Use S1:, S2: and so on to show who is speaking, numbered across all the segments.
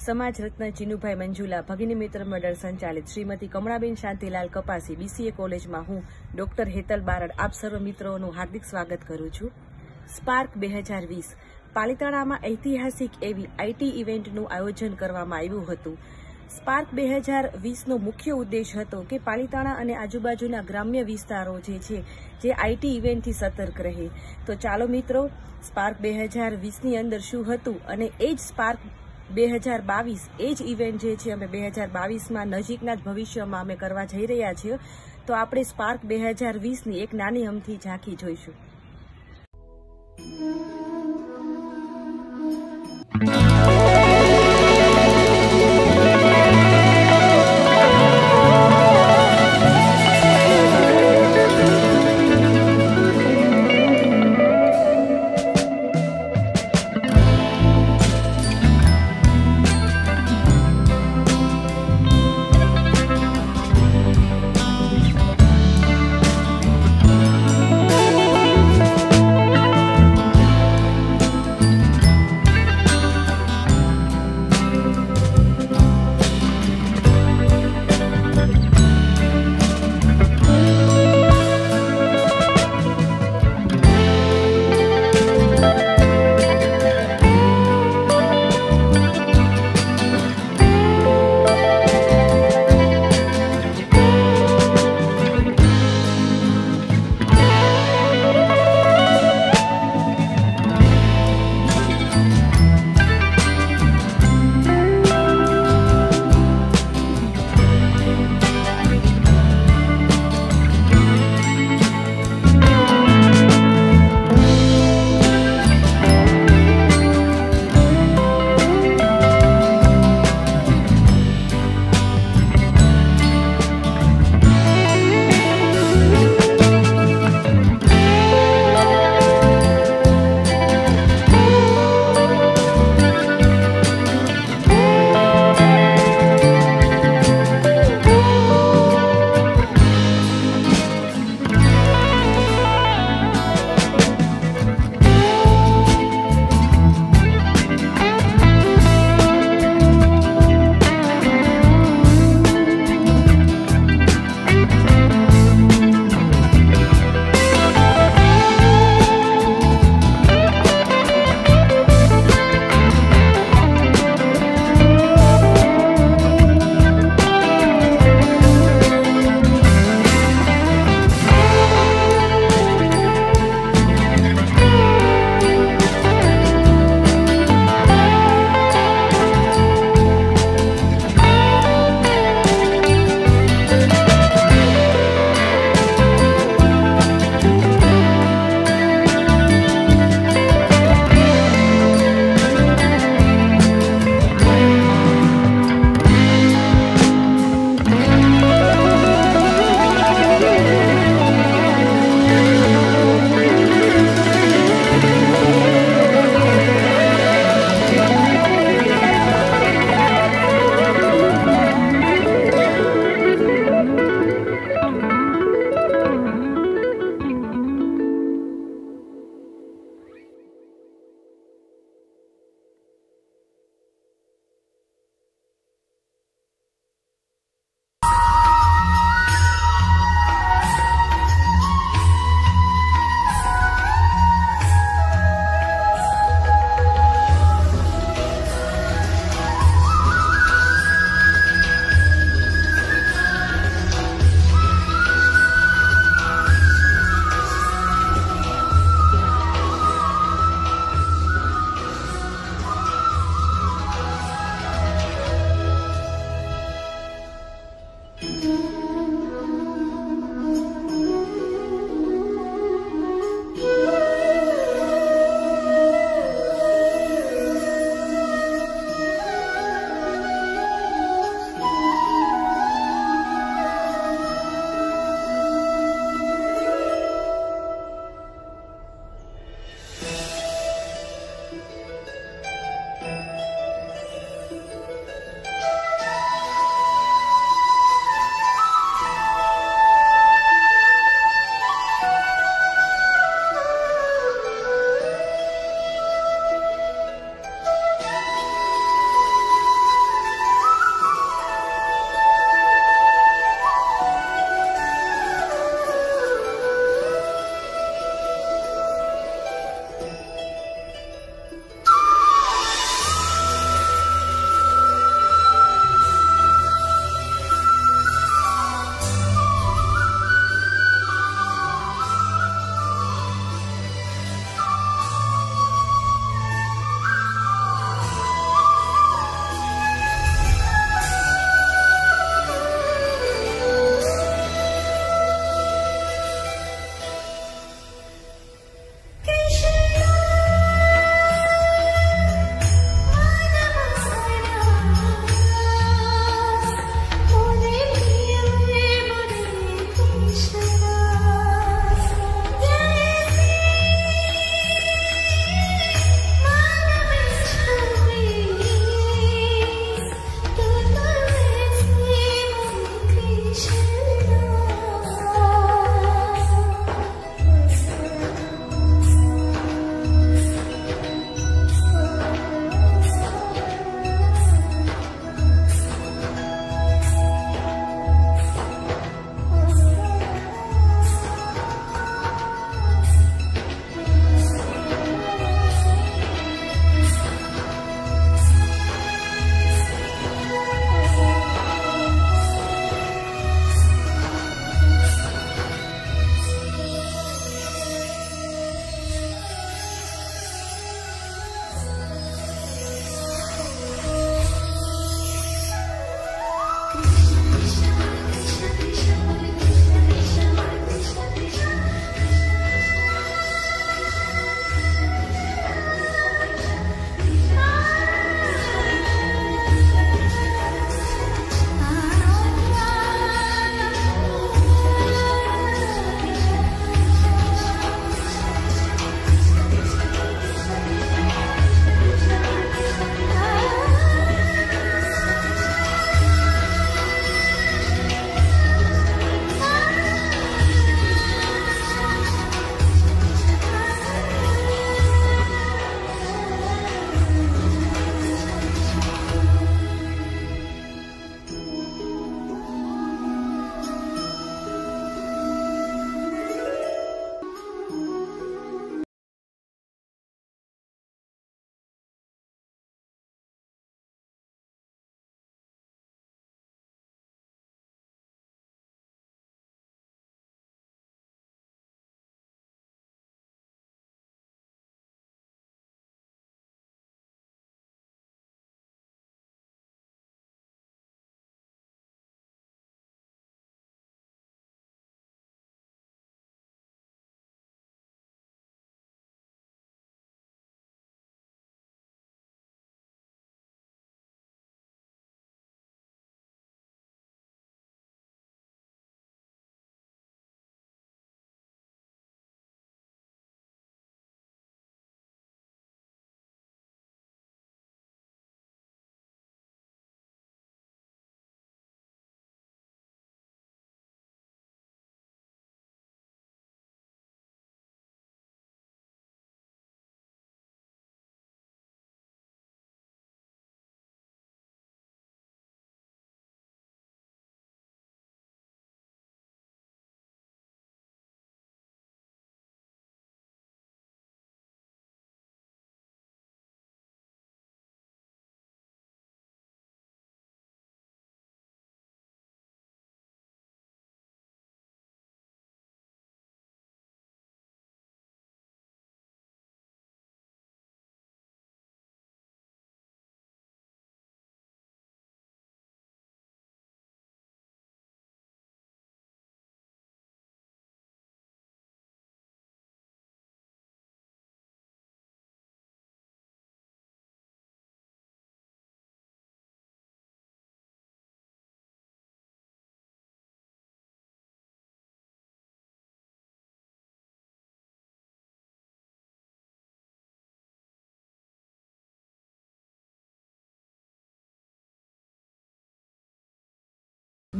S1: સમાજ રત્ન ચિનુભાઈ મંજુલા, ભગિની મિત્ર મંડળ સંચાલિત શ્રીમતી કમળાબેન શાંતિલાલ કપાસી બીસીએ કોલેજમાં હું, ડોક્ટર હેતલ બારડ, આપ સર્વ મિત્રોનું હાર્દિક સ્વાગત કરું છું. સ્પાર્ક બે હજાર વીસ પાલિતાણામાં ઐતિહાસિક એવી આઈટી ઇવેન્ટનું આયોજન કરવામાં આવ્યું હતું. સ્પાર્ક બે હજાર વીસનો મુખ્ય ઉદ્દેશ હતો કે પાલિતાણા અને આજુબાજુના ગ્રામ્ય વિસ્તારો જે છે, જે આઈટી ઇવેન્ટથી સતર્ક રહે. તો ચાલો મિત્રો, સ્પાર્ક બે હજાર વીસની અંદર શું હતું અને એ જ સ્પાર્ક બે હજાર બાવીસ એ જ ઇવેન્ટ જે છે અમે બે હજાર બાવીસમાં નજીકના જ ભવિષ્યમાં અમે કરવા જઈ રહ્યા છીએ. તો આપણે સ્પાર્ક બે હજાર વીસની એક નાની અમથી ઝાંખી જોઈશું.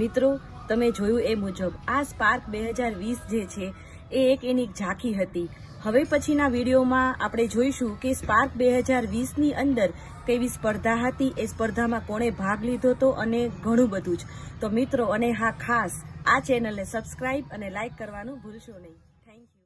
S1: મિત્રો, તમે જોયું એ મુજબ આ સ્પાર્ક બે હજાર વીસ જે છે, એ એક એની ઝાંખી હતી. હવે પછીના વિડીયોમાં આપણે જોઈશું કે સ્પાર્ક બે હજાર વીસની અંદર કેવી સ્પર્ધા હતી, એ સ્પર્ધામાં કોણે ભાગ લીધો હતો અને ઘણું બધું જ. તો મિત્રો, અને હા, ખાસ, આ ચેનલને સબસ્ક્રાઇબ અને લાઇક કરવાનું ભૂલશો નહીં.